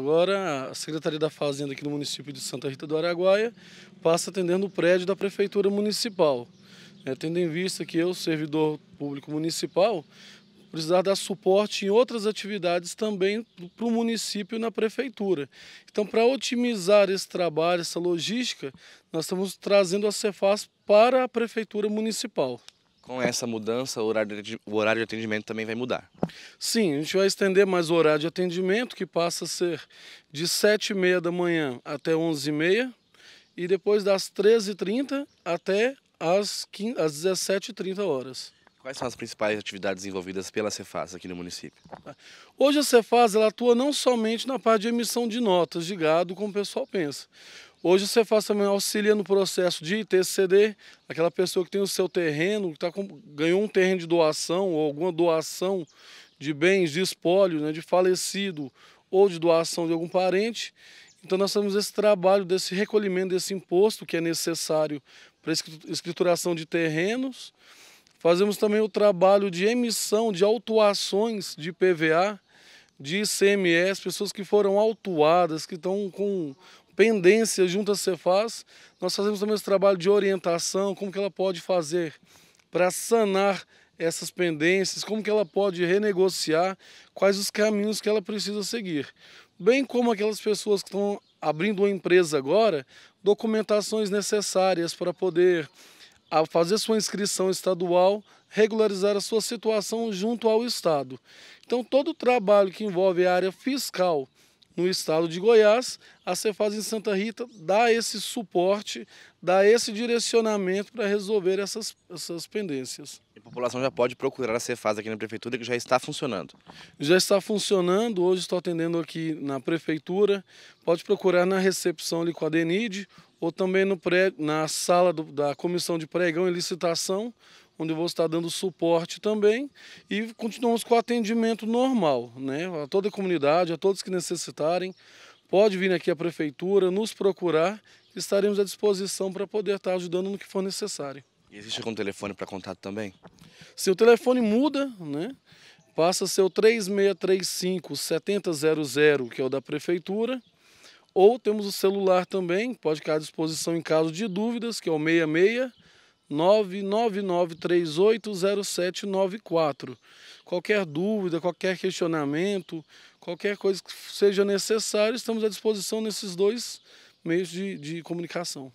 agora a Secretaria da Fazenda aqui no município de Santa Rita do Araguaia passa atendendo o prédio da Prefeitura Municipal. É, tendo em vista que eu, servidor público municipal, precisar dar suporte em outras atividades também para o município e na prefeitura. Então, para otimizar esse trabalho, essa logística, nós estamos trazendo a Cefaz para a prefeitura municipal. Com essa mudança, o horário, de, o horário de atendimento também vai mudar? Sim, a gente vai estender mais o horário de atendimento, que passa a ser de 7h30 da manhã até 11h30 e depois das 13h30 até as, 17h30 horas. Quais são as principais atividades envolvidas pela Cefaz aqui no município? Hoje a Cefaz ela atua não somente na parte de emissão de notas de gado, como o pessoal pensa. Hoje a Cefaz também auxilia no processo de ITCD, aquela pessoa que tem o seu terreno, que tá com, ganhou um terreno de doação ou alguma doação de bens, de espólio, né, de falecido ou de doação de algum parente. Então nós temos esse trabalho desse recolhimento desse imposto que é necessário para escrituração de terrenos, Fazemos também o trabalho de emissão de autuações de PVA, de ICMS, pessoas que foram autuadas, que estão com pendência junto à Cefaz. Nós fazemos também esse trabalho de orientação, como que ela pode fazer para sanar essas pendências, como que ela pode renegociar, quais os caminhos que ela precisa seguir. Bem como aquelas pessoas que estão abrindo uma empresa agora, documentações necessárias para poder a fazer sua inscrição estadual, regularizar a sua situação junto ao Estado. Então, todo o trabalho que envolve a área fiscal no estado de Goiás, a Cefaz em Santa Rita dá esse suporte, dá esse direcionamento para resolver essas, essas pendências. A população já pode procurar a Cefaz aqui na prefeitura, que já está funcionando? Já está funcionando, hoje estou atendendo aqui na prefeitura, pode procurar na recepção ali com a DENID ou também no pré, na sala do, da comissão de pregão e licitação, onde eu vou estar dando suporte também e continuamos com o atendimento normal, né? A toda a comunidade, a todos que necessitarem, pode vir aqui à prefeitura, nos procurar, estaremos à disposição para poder estar ajudando no que for necessário. E existe algum telefone para contato também? Se o telefone muda, né? Passa a ser o 3635 7000, que é o da prefeitura, ou temos o celular também, pode ficar à disposição em caso de dúvidas, que é o 66 999380794. Qualquer dúvida, qualquer questionamento, qualquer coisa que seja necessário, estamos à disposição nesses dois meios de, de comunicação.